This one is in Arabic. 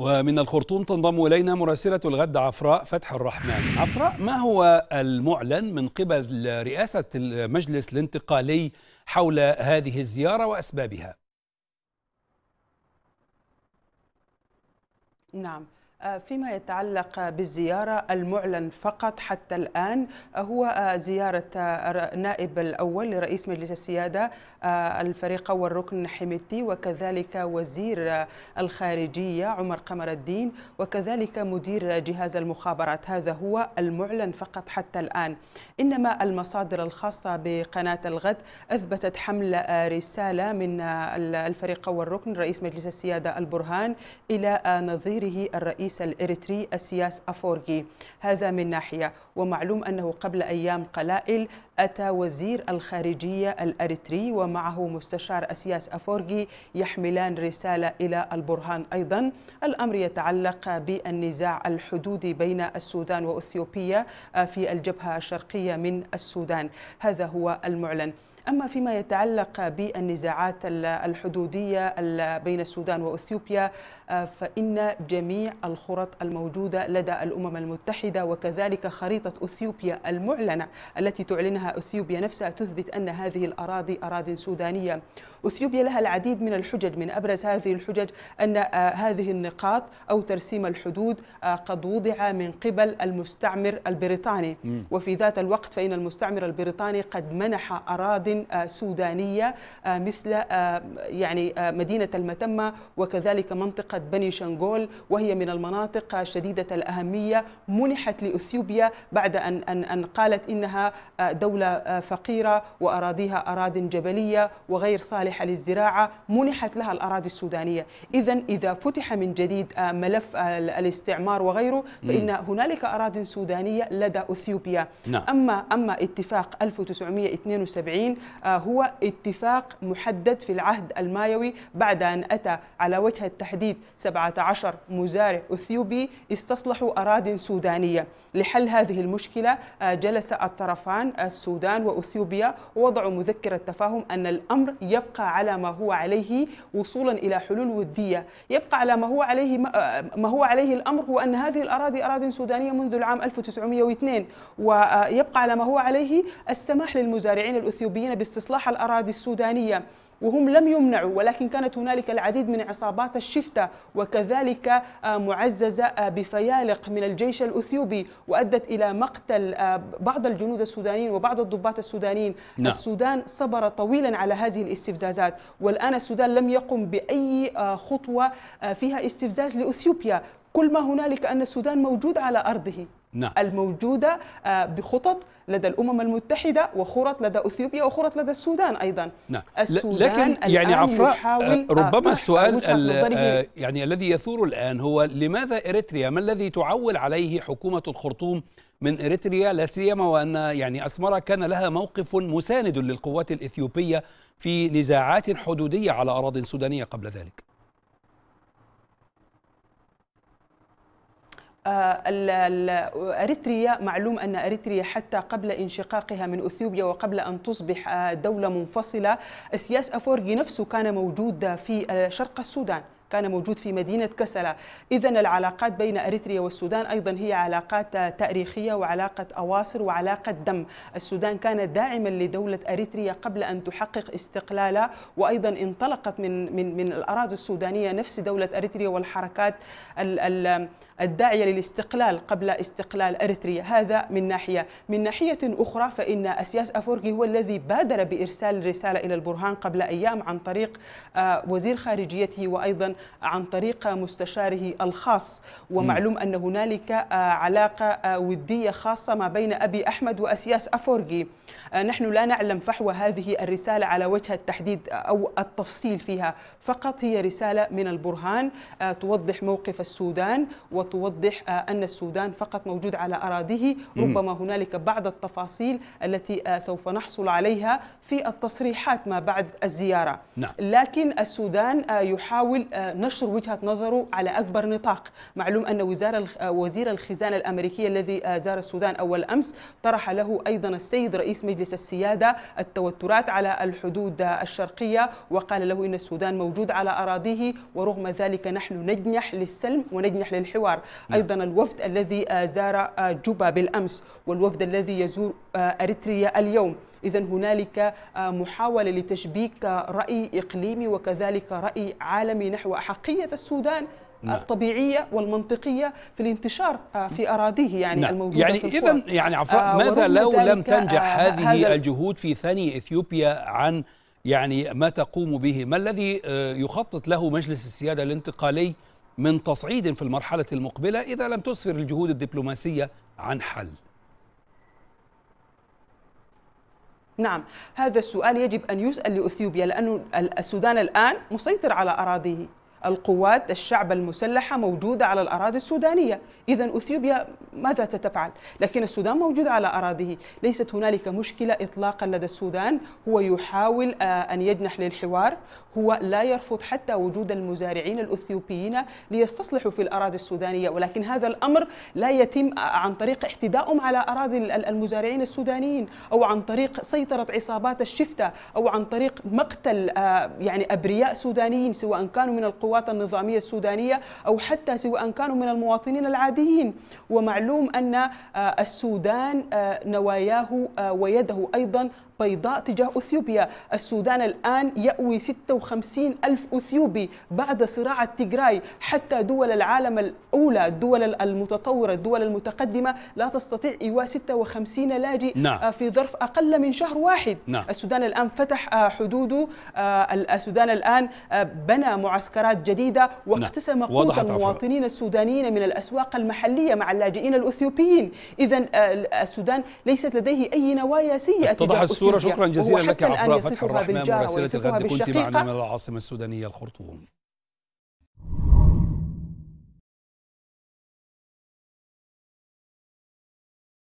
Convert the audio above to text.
ومن الخرطوم تنضم إلينا مراسلة الغد عفراء فتح الرحمن عفراء ما هو المعلن من قبل رئاسة المجلس الانتقالي حول هذه الزيارة وأسبابها؟ نعم فيما يتعلق بالزيارة المعلن فقط حتى الآن هو زيارة النائب الأول لرئيس مجلس السيادة الفريق والركن حميتي وكذلك وزير الخارجية عمر قمر الدين وكذلك مدير جهاز المخابرات. هذا هو المعلن فقط حتى الآن. إنما المصادر الخاصة بقناة الغد أثبتت حمل رسالة من الفريق والركن رئيس مجلس السيادة البرهان إلى نظيره الرئيس الرئيس الإريتري السياس أفورغي. هذا من ناحية. ومعلوم أنه قبل أيام قلائل أتى وزير الخارجية الأريتري ومعه مستشار أسياس أفورغي يحملان رسالة إلى البرهان أيضا. الأمر يتعلق بالنزاع الحدودي بين السودان وأثيوبيا في الجبهة الشرقية من السودان. هذا هو المعلن. أما فيما يتعلق بالنزاعات الحدودية بين السودان وأثيوبيا فإن جميع الخرط الموجودة لدى الأمم المتحدة وكذلك خريطة أثيوبيا المعلنة التي تعلنها أثيوبيا. نفسها تثبت أن هذه الأراضي أراضي سودانية. أثيوبيا لها العديد من الحجج. من أبرز هذه الحجج أن هذه النقاط أو ترسيم الحدود قد وضع من قبل المستعمر البريطاني. وفي ذات الوقت فإن المستعمر البريطاني قد منح أراض سودانية مثل يعني مدينة المتمة وكذلك منطقة بني شنغول. وهي من المناطق شديدة الأهمية منحت لأثيوبيا بعد أن أن أن قالت إنها دولة فقيرة وأراضيها أراض جبلية وغير صالحة للزراعة منحت لها الأراضي السودانية. إذا إذا فتح من جديد ملف الاستعمار وغيره فإن هنالك أراضي سودانية لدى أثيوبيا. نعم. أما أما اتفاق 1972 هو اتفاق محدد في العهد المايوي بعد أن أتى على وجه التحديد 17 مزارع أثيوبي استصلحوا أراضٍ سودانية. لحل هذه المشكلة جلس الطرفان السودان وأثيوبيا ووضعوا مذكرة تفاهم أن الأمر يبقى على ما هو عليه وصولا إلى حلول ودية. يبقى على ما هو عليه ما هو عليه الأمر هو أن هذه الأراضي أراضي سودانية منذ العام 1902 ويبقى على ما هو عليه السماح للمزارعين الأثيوبيين باستصلاح الأراضي السودانية. وهم لم يمنعوا ولكن كانت هنالك العديد من عصابات الشفتة وكذلك معززة بفيالق من الجيش الأثيوبي وأدت إلى مقتل بعض الجنود السودانيين وبعض الضباط السودانيين. نعم. السودان صبر طويلا على هذه الاستفزازات والآن السودان لم يقم بأي خطوة فيها استفزاز لأثيوبيا. كل ما هنالك أن السودان موجود على أرضه. نعم. الموجودة بخطط لدى الأمم المتحدة وخرط لدى أثيوبيا وخرط لدى السودان أيضا. نعم. السودان لكن يعني عفراء ربما السؤال يعني الذي يثور الآن هو لماذا إريتريا؟ ما الذي تعول عليه حكومة الخرطوم من إريتريا؟ لا سيما وأن يعني أسمرا كان لها موقف مساند للقوات الإثيوبية في نزاعات حدودية على أراضي سودانية قبل ذلك. أريتريا معلوم أن أريتريا حتى قبل انشقاقها من أثيوبيا وقبل أن تصبح دولة منفصلة سياس أفورغي نفسه كان موجود في شرق السودان كان موجود في مدينة كسلة إذا العلاقات بين أريتريا والسودان أيضا هي علاقات تاريخية وعلاقة أواصر وعلاقة دم. السودان كان داعما لدولة أريتريا قبل أن تحقق استقلالها وأيضا انطلقت من, من, من الأراضي السودانية نفس دولة أريتريا والحركات ال الداعية للاستقلال قبل استقلال أريتريا. هذا من ناحية. من ناحية أخرى فإن أسياس أفورغي هو الذي بادر بإرسال رسالة إلى البرهان قبل أيام عن طريق وزير خارجيته وأيضا عن طريق مستشاره الخاص. ومعلوم أن هنالك علاقة ودية خاصة ما بين أبي أحمد وأسياس أفورغي نحن لا نعلم فحوى هذه الرسالة على وجه التحديد أو التفصيل فيها. فقط هي رسالة من البرهان توضح موقف السودان وتوضح أن السودان فقط موجود على أراضيه ربما هنالك بعض التفاصيل التي سوف نحصل عليها في التصريحات ما بعد الزيارة. نعم. لكن السودان يحاول نشر وجهة نظره على أكبر نطاق. معلوم أن وزير وزير الخزانة الأمريكي الذي زار السودان أول أمس طرح له أيضا السيد رئيس مجلس السيادة التوترات على الحدود الشرقية وقال له إن السودان موجود على أراضيه ورغم ذلك نحن نجنح للسلم ونجنح للحوار. أيضا الوفد الذي زار جوبا بالأمس والوفد الذي يزور أريتريا اليوم. إذا هنالك محاولة لتشبيك رأي إقليمي وكذلك رأي عالمي نحو أحقية السودان نعم. الطبيعية والمنطقية في الانتشار في أراضيه يعني نعم. الموجودة يعني اذا يعني عفوا آه ماذا لو لم تنجح آه هذه الجهود في ثني إثيوبيا عن يعني ما تقوم به؟ ما الذي يخطط له مجلس السيادة الانتقالي؟ من تصعيد في المرحلة المقبلة إذا لم تسفر الجهود الدبلوماسية عن حل. نعم هذا السؤال يجب أن يسأل لأثيوبيا لأن السودان الآن مسيطر على أراضيه. القوات الشعب المسلحة موجودة على الأراضي السودانية. إذا أثيوبيا ماذا ستفعل؟ لكن السودان موجود على أراضيه. ليست هنالك مشكلة إطلاقا لدى السودان. هو يحاول أن يجنح للحوار. هو لا يرفض حتى وجود المزارعين الأثيوبيين ليستصلحوا في الأراضي السودانية. ولكن هذا الأمر لا يتم عن طريق احتدائهم على أراضي المزارعين السودانيين أو عن طريق سيطرة عصابات الشفتة أو عن طريق مقتل يعني أبرياء سودانيين سواء كانوا من القوات القوات النظامية السودانية أو حتى سواء كانوا من المواطنين العاديين. ومعلوم أن السودان نواياه ويده أيضا بيضاء تجاه أثيوبيا السودان الآن يأوي 56 ألف أثيوبي بعد صراع التجراي حتى دول العالم الأولى الدول المتطورة الدول المتقدمة لا تستطيع إيواء 56 لاجئ نعم. في ظرف أقل من شهر واحد نعم. السودان الآن فتح حدوده السودان الآن بنى معسكرات جديدة واقتسم نعم. قوت المواطنين السودانيين من الأسواق المحلية مع اللاجئين الأثيوبيين إذا السودان ليست لديه أي نوايا سيئة تجاه شكرا جزيلا لك عفراء فتح الرحمن مراسلة الغد. كنت معنا من العاصمة السودانية الخرطوم.